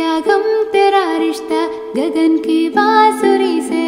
गम की गन से